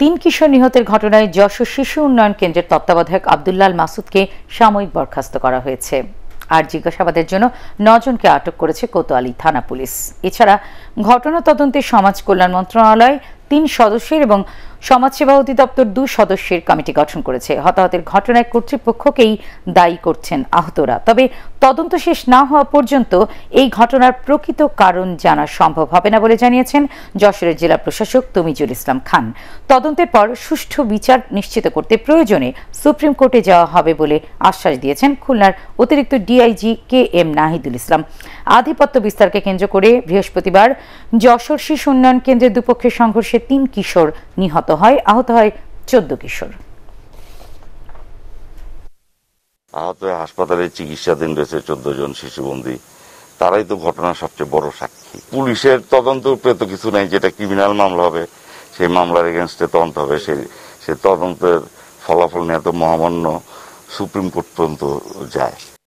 তিন কিশোর নিহতের ঘটনায় যশো শিশু উন্নয়ন কেন্দ্রের তত্ত্বাবধায়ক আবদুল্লাল মাসুদকে সাময়িক বরখাস্ত করা হয়েছে। আর জিজ্ঞাসাবাদের জন্য নজনকে আটক করেছে কোতোয়ালি থানা পুলিশ। এছাড়া ঘটনা তদন্তে সমাজ কল্যাণ মন্ত্রণালয়, তিন সদস্যের এবং সমাজসেবা অধিদপ্তর দুই সদস্যের কমিটি গঠন করেছে। হতাহতের ঘটনায় কর্তৃপক্ষকেই দায়ী করছেন আহতরা। তবে তদন্ত শেষ না হওয়া পর্যন্ত এই ঘটনার প্রকৃত কারণ জানা সম্ভব হবে না বলে জানিয়েছেন যশোরের জেলা প্রশাসক তমিজুল ইসলাম খান। তদন্তের পর সুষ্ঠু বিচার নিশ্চিত করতে প্রয়োজনে সুপ্রিম কোর্টে যাওয়া হবে বলে আশ্বাস দিয়েছেন খুলনার অতিরিক্ত DIG K M Nahidul Islam. আধিপত্য বিস্তারকে কেন্দ্র করে বৃহস্পতিবার যশোর শিশু উন্নয়ন কেন্দ্রের দুপক্ষের সংঘর্ষে তিন কিশোর নিহত হয়, আহত হয় চোদ্দ কিশোর। আহত হাসপাতালে চিকিৎসাধীন রয়েছে চোদ্দ জন শিশুবন্দী। তারাই তো ঘটনার সবচেয়ে বড় সাক্ষী। পুলিশের তদন্ত উপরে তো কিছু নাই, যেটা ক্রিমিনাল মামলা হবে, সেই মামলার এগেনস্টে তদন্ত হবে। সেই সে তদন্তের ফলাফল নিয়ে তো মহামান্য সুপ্রিম কোর্ট পর্যন্ত যায়।